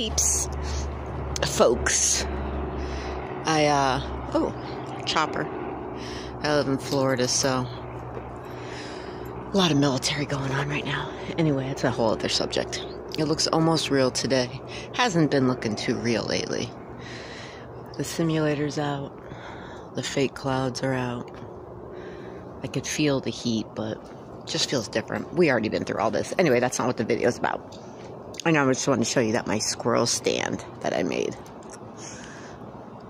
peeps, folks. I, uh, oh, chopper. I live in Florida, so a lot of military going on right now. Anyway, it's a whole other subject. It looks almost real today. Hasn't been looking too real lately. The simulator's out. The fake clouds are out. I could feel the heat, but just feels different. We already been through all this. Anyway, that's not what the video's about. I know I just wanted to show you that my squirrel stand that I made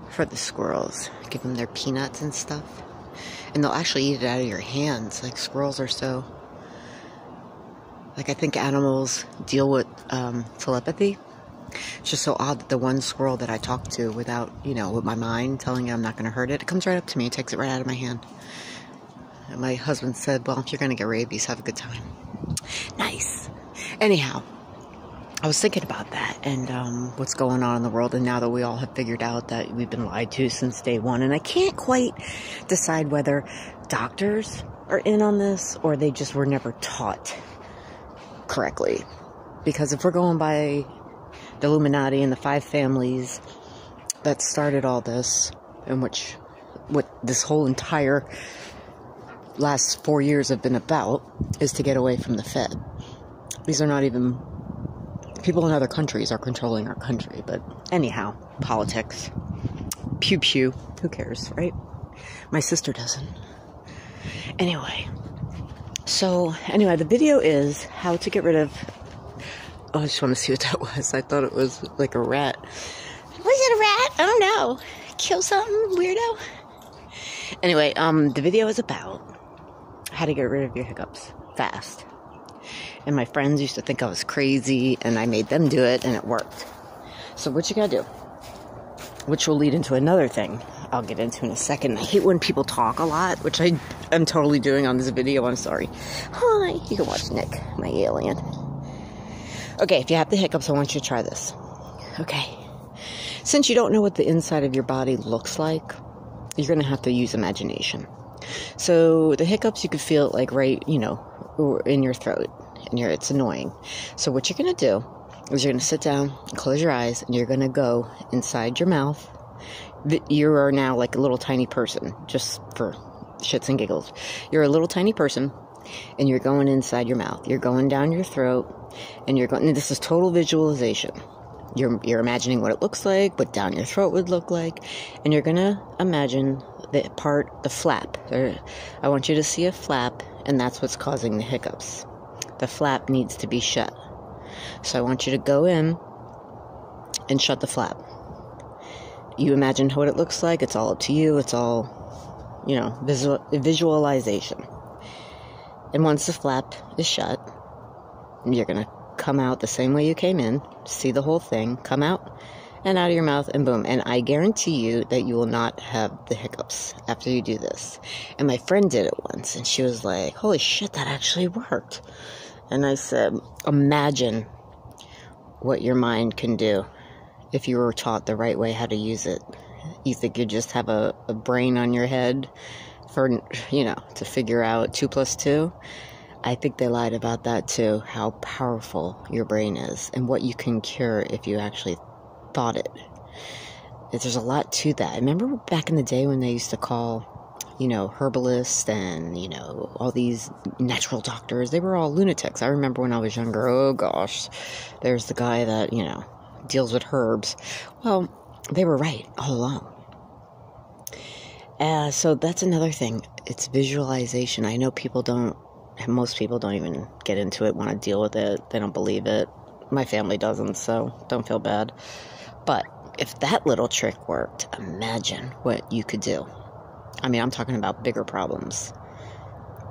for the squirrels. Give them their peanuts and stuff. And they'll actually eat it out of your hands. Like squirrels are so. Like I think animals deal with um, telepathy. It's just so odd that the one squirrel that I talk to without, you know, with my mind telling it I'm not going to hurt it, it comes right up to me, it takes it right out of my hand. And my husband said, Well, if you're going to get rabies, have a good time. Nice. Anyhow, I was thinking about that and um, what's going on in the world, and now that we all have figured out that we've been lied to since day one, and I can't quite decide whether doctors are in on this or they just were never taught correctly. Because if we're going by the Illuminati and the five families that started all this, and which what this whole entire last four years have been about, is to get away from the Fed. These are not even people in other countries are controlling our country. But anyhow, politics. Pew pew. Who cares, right? My sister doesn't. Anyway. So, anyway, the video is how to get rid of. Oh, I just want to see what that was. I thought it was like a rat. Was it a rat? I don't know. Kill something, weirdo. Anyway, um, the video is about how to get rid of your hiccups fast and my friends used to think I was crazy, and I made them do it, and it worked. So, what you gotta do? Which will lead into another thing I'll get into in a second. I hate when people talk a lot, which I am totally doing on this video. I'm sorry. Hi, you can watch Nick, my alien. Okay, if you have the hiccups, I want you to try this. Okay. Since you don't know what the inside of your body looks like, you're gonna have to use imagination. So the hiccups, you could feel like right, you know, in your throat and it's annoying. So what you're going to do is you're going to sit down, close your eyes, and you're going to go inside your mouth. You are now like a little tiny person, just for shits and giggles. You're a little tiny person, and you're going inside your mouth. You're going down your throat, and you're going. this is total visualization. You're you're imagining what it looks like, what down your throat would look like, and you're gonna imagine the part, the flap. I want you to see a flap, and that's what's causing the hiccups the flap needs to be shut. So I want you to go in and shut the flap. You imagine what it looks like, it's all up to you, it's all, you know, visual, visualization. And once the flap is shut, you're going to come out the same way you came in, see the whole thing, come out and out of your mouth, and boom. And I guarantee you that you will not have the hiccups after you do this. And my friend did it once, and she was like, Holy shit, that actually worked. And I said, imagine what your mind can do if you were taught the right way how to use it. You think you just have a, a brain on your head for, you know, to figure out two plus two? I think they lied about that too, how powerful your brain is and what you can cure if you actually thought it. There's a lot to that. I remember back in the day when they used to call you know, herbalists and, you know, all these natural doctors. They were all lunatics. I remember when I was younger, oh gosh, there's the guy that, you know, deals with herbs. Well, they were right all along. Uh, so that's another thing. It's visualization. I know people don't, most people don't even get into it, want to deal with it. They don't believe it. My family doesn't, so don't feel bad. But if that little trick worked, imagine what you could do. I mean, I'm talking about bigger problems.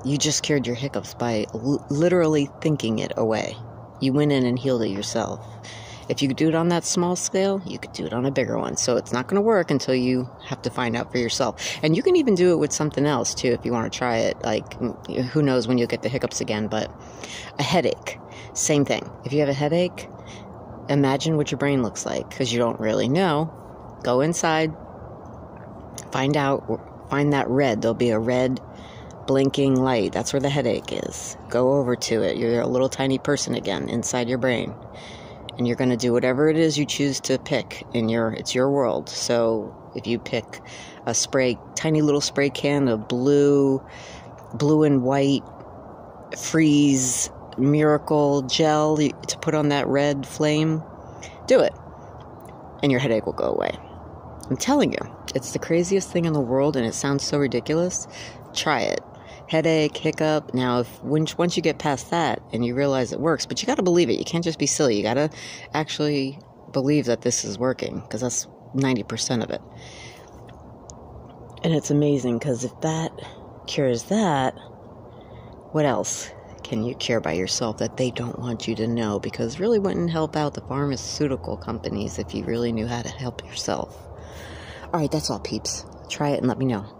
You just cured your hiccups by l- literally thinking it away. You went in and healed it yourself. If you could do it on that small scale, you could do it on a bigger one. So it's not going to work until you have to find out for yourself. And you can even do it with something else too if you want to try it. Like, who knows when you'll get the hiccups again, but a headache, same thing. If you have a headache, imagine what your brain looks like because you don't really know. Go inside, find out find that red. There'll be a red blinking light. That's where the headache is. Go over to it. You're a little tiny person again inside your brain. and you're going to do whatever it is you choose to pick in your it's your world. So if you pick a spray tiny little spray can of blue blue and white freeze miracle gel to put on that red flame, do it. And your headache will go away. I'm telling you, it's the craziest thing in the world and it sounds so ridiculous. Try it. Headache, hiccup. Now, if once you get past that and you realize it works, but you got to believe it. You can't just be silly. You got to actually believe that this is working because that's 90% of it. And it's amazing because if that cures that, what else can you cure by yourself that they don't want you to know? Because really wouldn't help out the pharmaceutical companies if you really knew how to help yourself. All right, that's all, peeps. Try it and let me know.